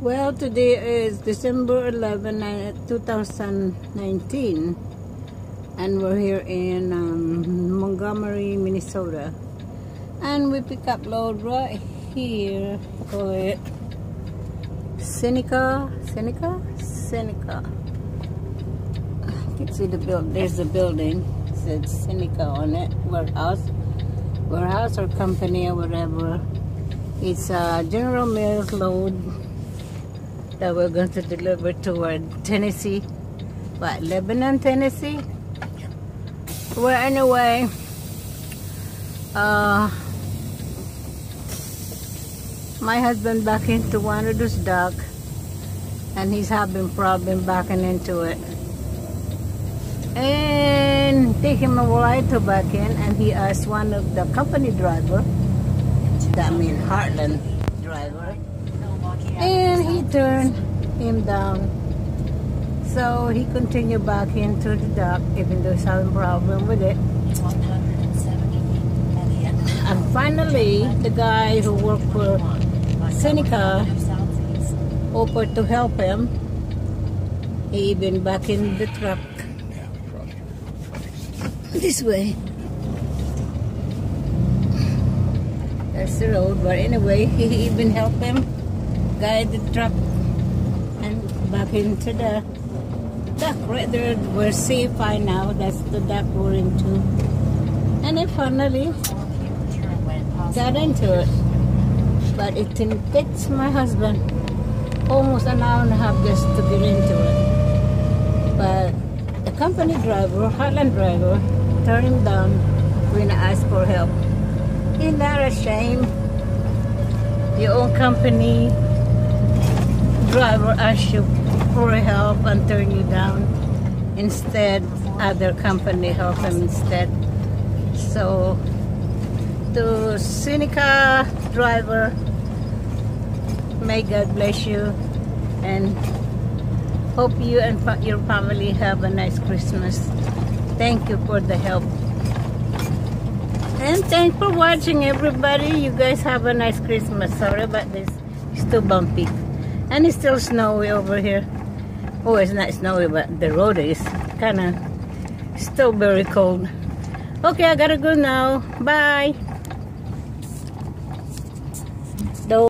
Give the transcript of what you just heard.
Well, today is December 11, uh, 2019, and we're here in um, Montgomery, Minnesota. And we pick up load right here, call it Seneca, Seneca, Seneca. You can see the build. There's the building. It says Seneca on it. Warehouse, warehouse or company or whatever. It's a General Mills load that we're going to deliver toward Tennessee. What, Lebanon, Tennessee? Well, anyway, uh, my husband back into one of those dock and he's having problem backing into it. And take him a while to back in and he asked one of the company driver that mean Heartland driver. And he turned him down. So he continued back into the dock even though he's having problem with it. And finally, the guy who worked for Seneca offered to help him. He even back in the truck. This way. That's the road, but anyway, he even helped him guide the truck and back into the dock right there. We're safe by now. That's the dock we're into. And then finally got into it. But it takes my husband almost an hour and a half just to get into it. But the company driver, Heartland driver, turned him down when I asked for help. Isn't that a shame? Your own company driver asks you for help and turn you down. Instead, other company help him instead. So, to Seneca driver, may God bless you and hope you and your family have a nice Christmas. Thank you for the help. And thanks for watching everybody. You guys have a nice Christmas. Sorry about this. It's too bumpy. And it's still snowy over here. Oh, it's not snowy, but the road is kind of still very cold. Okay, I gotta go now. Bye.